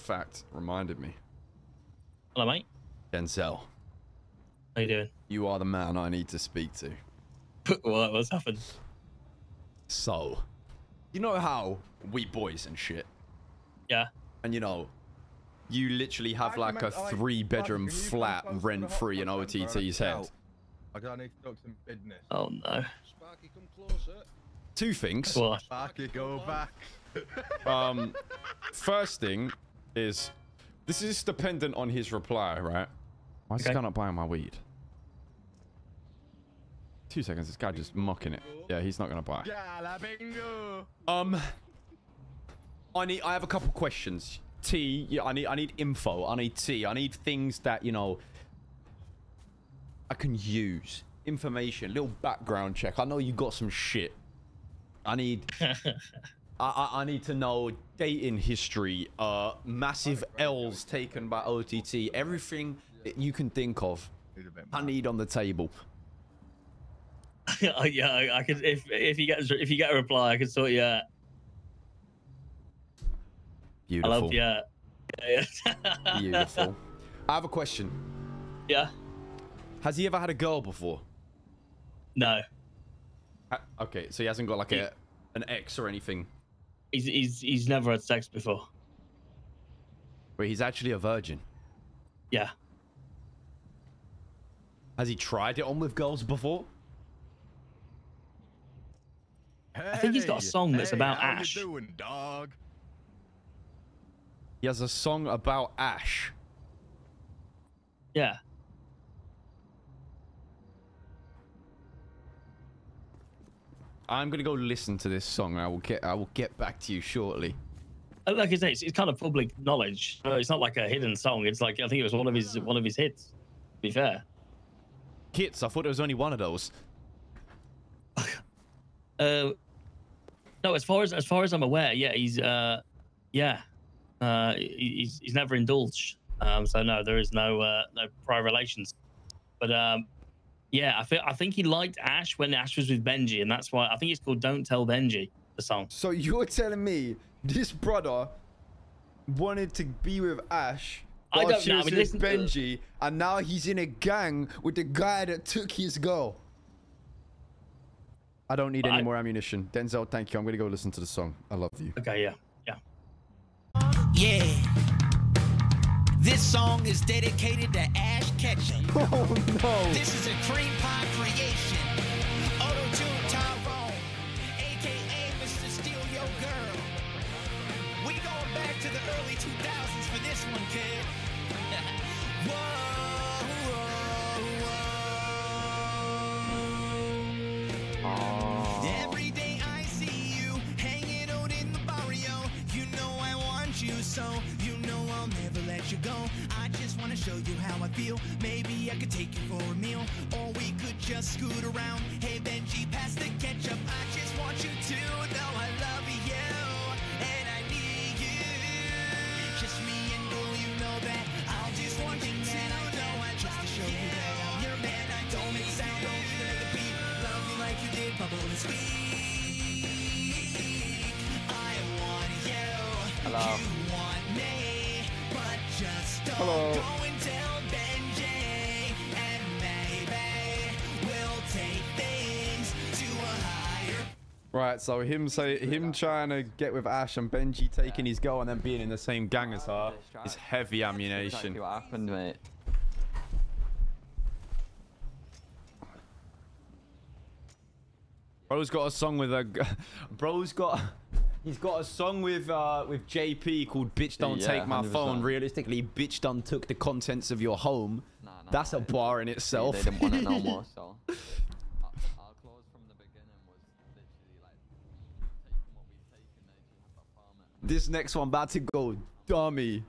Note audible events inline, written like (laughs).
fact, reminded me. Hello, mate. Denzel, How you doing? you are the man I need to speak to. (laughs) what, what's happened? So, you know how we boys and shit, Yeah. and you know, you literally have like a three bedroom flat rent free in OTT's head. I got need to talk some business. Oh no. Sparky, come closer. Two things. What? Sparky, go back. Um, first thing is, this is dependent on his reply, right? Why is this Okay. guy not buying my weed? Two seconds. This guy just mocking it. Yeah, he's not gonna buy. Um, I need. I have a couple questions. T. Yeah, I need. I need info. I need T. I need things that you know. I can use information. Little background check. I know you got some shit. I need. (laughs) I, I, I need to know dating history. Uh, massive L's taken by OTT. Everything that you can think of. He's a bit I need on the table. (laughs) yeah, I, I could if if you get if you get a reply, I can sort you out. Beautiful. I Beautiful. love yeah. Yeah. yeah. Beautiful. (laughs) I have a question. yeah. Has he ever had a girl before? No. Uh, Okay, so he hasn't got like a an ex or anything. He's he's he's never had sex before. Where he's actually a virgin. Yeah. Has he tried it on with girls before? I think he's got a song that's hey, about Ash. Doing? He has a song about Ash. Yeah. I'm gonna go listen to this song. And I will get I will get back to you shortly. Uh, Like I say, it's, it's kind of public knowledge. It's not like a hidden song. It's like I think it was one of his one of his hits. To be fair. Hits. I thought there was only one of those. (laughs) Uh, no, as far as as far as I'm aware, yeah, he's uh, yeah, uh, he's he's never indulged. Um, so no, there is no uh, no prior relations. But um, yeah, I feel I think he liked Ash when Ash was with Benji, and that's why I think it's called "Don't Tell Benji." The song. So (laughs) you're telling me this brother wanted to be with Ash I don't she know, I was mean, with listen to- Benji, and now he's in a gang with the guy that took his girl. I don't need But any I- more ammunition. Denzel, thank you. I'm gonna go listen to the song. I love you. Okay, yeah, yeah. Yeah. This song is dedicated to Ash Ketchum. (laughs) Oh no! This is a cream pie creation. Auto Tune Tyrone, aka Mr. Steal Your Girl. We going back to the early 2000s for this one, kid. (laughs) whoa, whoa, let you go. I just wanna show you how I feel. Maybe I could take you for a meal, or we could just scoot around. Hey Benji, pass the ketchup. I just want you to know I love you, and I need you. Just me and you, you know that. I'll just want you to know I just to show you that I'm your man. I don't make sound, don't beat. Love me like you did, bubble and. I want you. Hello. Higher Right, so him say him trying to get with Ash and Benji taking his girl and then being in the same gang as her is heavy ammunition. Exactly what happened, mate. Bro's got a song with a. g- (laughs) Bro's got. He's got a song with uh with JP called "Bitch Don't Yeah, Take My 100%. Phone." Realistically, "Bitch Don't Took the Contents of Your Home." Nah, nah, That's a bar in itself. They didn't want it no more, (laughs) so. Our, our clause from the beginning was literally like taking what we've taken, they have to farm it. this next one about to go dummy.